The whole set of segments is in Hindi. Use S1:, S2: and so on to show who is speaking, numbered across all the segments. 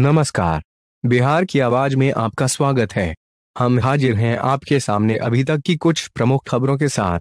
S1: नमस्कार। बिहार की आवाज़ में आपका स्वागत है। हम हाजिर हैं आपके सामने अभी तक की कुछ प्रमुख खबरों के साथ।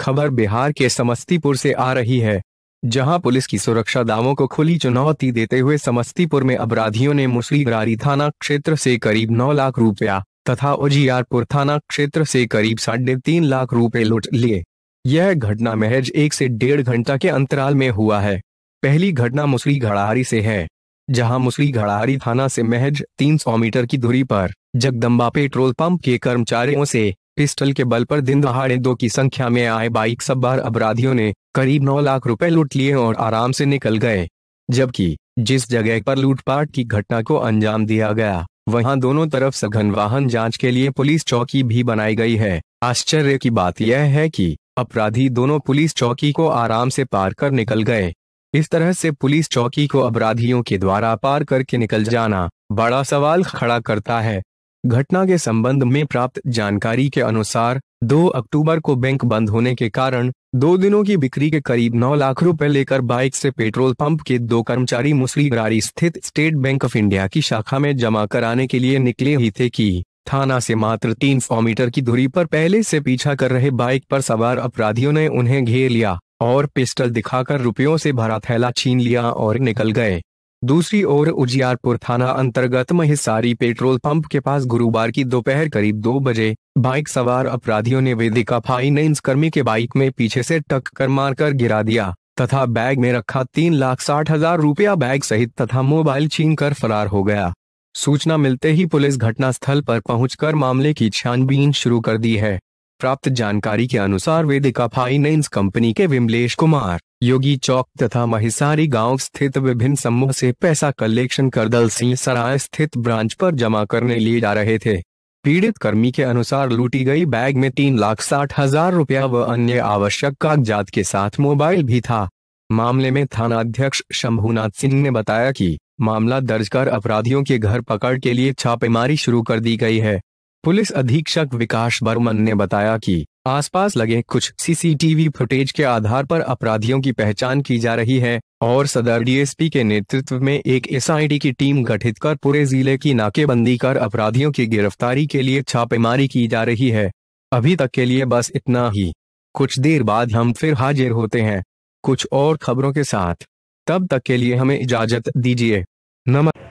S1: खबर बिहार के समस्तीपुर से आ रही है, जहाँ पुलिस की सुरक्षा दावों को खुली चुनौती देते हुए समस्तीपुर में अपराधियों ने मुसलीगरारी थाना क्षेत्र से करीब नौ लाख रुपया तथा उजियारपुर थाना क्षेत्र से करीब साढ़े तीन लाख रुपए लूट लिए। यह घटना महज एक से डेढ़ घंटा के अंतराल में हुआ है। पहली घटना मुसली घड़ारी से है। जहाँ मुसली घड़ारी थाना से महज 300 मीटर की दूरी पर जगदम्बा पेट्रोल पंप के कर्मचारियों से पिस्टल के बल पर दिन दहाड़े दो की संख्या में आए बाइक सवार अपराधियों ने करीब नौ लाख रुपए लूट लिए और आराम से निकल गए। जबकि जिस जगह पर लूटपाट की घटना को अंजाम दिया गया, वहाँ दोनों तरफ़ सघन वाहन जाँच के लिए पुलिस चौकी भी बनाई गई है। आश्चर्य की बात यह है कि अपराधी दोनों पुलिस चौकी को आराम से पार कर निकल गए। इस तरह से पुलिस चौकी को अपराधियों के द्वारा पार करके निकल जाना बड़ा सवाल खड़ा करता है। घटना के संबंध में प्राप्त जानकारी के अनुसार 2 अक्टूबर को बैंक बंद होने के कारण, दो दिनों की बिक्री के करीब 9 लाख रुपए लेकर बाइक से पेट्रोल पंप के दो कर्मचारी मुसलीगरारी स्थित स्टेट बैंक ऑफ़ इंडिया की शाखा में जमा कराने के लिए निकले ही थे कि, थाना से मात्र 300 मीटर की दूरी पर पहले से पीछा कर रहे बाइक पर सवार अपराधियों ने उन्हें घेर लिया। और पिस्टल दिखाकर रुपयों से भरा थैला छीन लिया और निकल गए। दूसरी ओर उजियारपुर थाना अंतर्गत महिसारी पेट्रोल पंप के पास गुरुवार की दोपहर करीब दो बजे बाइक सवार अपराधियों ने वेदिका फाइनेंस कर्मी के बाइक में पीछे से टक्कर मारकर गिरा दिया तथा बैग में रखा तीन लाख साठ हज़ार रुपया बैग सहित तथा मोबाइल छीन कर फरार हो गया। सूचना मिलते ही पुलिस घटनास्थल पर पहुंचकर मामले की छानबीन शुरू कर दी है। प्राप्त जानकारी के अनुसार वेदिका फाइनेंस कंपनी के विमलेश कुमार, योगी चौक तथा महिसारी गाँव स्थित विभिन्न समूह से पैसा कलेक्शन कर दल सिंह सराय स्थित ब्रांच पर जमा करने लिए जा रहे थे। पीड़ित कर्मी के अनुसार लूटी गई बैग में तीन लाख साठ हज़ार रुपया व अन्य आवश्यक कागजात के साथ मोबाइल भी था। मामले में थाना अध्यक्ष शंभुनाथ सिंह ने बताया कि मामला दर्ज कर अपराधियों के घर पकड़ के लिए छापेमारी शुरू कर दी गई है। पुलिस अधीक्षक विकास बर्मन ने बताया कि आसपास लगे कुछ सीसीटीवी फुटेज के आधार पर अपराधियों की पहचान की जा रही है और सदर डीएसपी के नेतृत्व में एक एसआईटी की टीम गठित कर पूरे ज़िले की नाकेबंदी कर अपराधियों की गिरफ्तारी के लिए छापेमारी की जा रही है। अभी तक के लिए बस इतना ही। कुछ देर बाद हम फिर हाजिर होते हैं। कुछ और खबरों के साथ। तब तक के लिए हमें इजाज़त दीजिए। नमस्कार।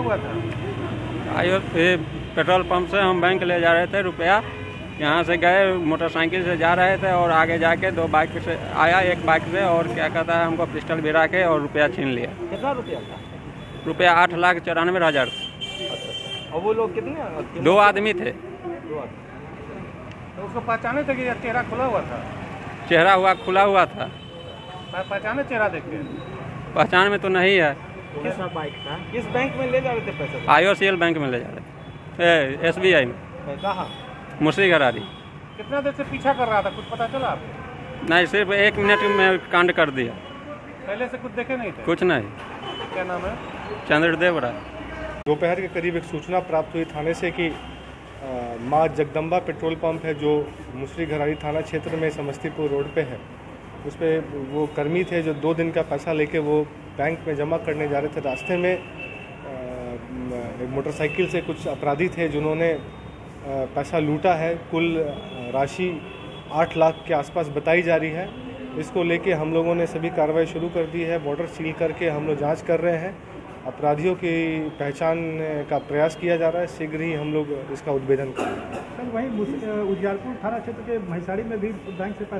S2: हुआ था?
S3: आयो ये पेट्रोल पंप से हम बैंक ले जा रहे थे रुपया। यहाँ से गए मोटरसाइकिल से जा रहे थे और आगे जाके दो बाइक से आया एक बाइक से और क्या कहता है हमको पिस्टल भिरा के और रुपया छीन लिया।
S2: कितना रुपया था?
S3: रुपया आठ लाख चौरानवे हज़ार।
S2: और वो लोग कितने
S3: दो आदमी थे।
S2: दो तो उसको पहचाने थे कि चेहरा खुला हुआ था?
S3: चेहरा हुआ खुला हुआ था।
S2: पहचाने चेहरा देख के
S3: पहचान में तो नहीं है।
S2: किस बाइक था? किस बैंक में ले जा रहे थे पैसा?
S3: आई बैंक में ले जा रहे थे। एस बी आई में।
S2: कहाँ
S3: मुर्शी घरारी
S2: कितना देर से पीछा कर रहा था? कुछ पता चला आपको?
S3: नहीं सिर्फ़ एक मिनट में कांड कर दिया।
S2: पहले से कुछ देखे नहीं थे?
S3: कुछ नहीं।
S2: क्या नाम है?
S3: चंद्रदेव राय।
S4: दोपहर के करीब एक सूचना प्राप्त हुई थाने से कि माँ जगदम्बा पेट्रोल पंप है जो मुसरी घरारी थाना क्षेत्र में समस्तीपुर रोड पे है। उस पर वो कर्मी थे जो दो दिन का पैसा लेके वो बैंक में जमा करने जा रहे थे। रास्ते में एक मोटरसाइकिल से कुछ अपराधी थे जिन्होंने पैसा लूटा है। कुल राशि आठ लाख के आसपास बताई जा रही है। इसको लेके हम लोगों ने सभी कार्रवाई शुरू कर दी है। बॉर्डर सील करके हम लोग जाँच कर रहे हैं। अपराधियों की पहचान का प्रयास किया जा रहा है। शीघ्र ही हम लोग इसका उद्भेदन करेंगे।
S5: सर, वहीं उजियारपुर थाना क्षेत्र के महिसाड़ी में भी बैंक से पैसा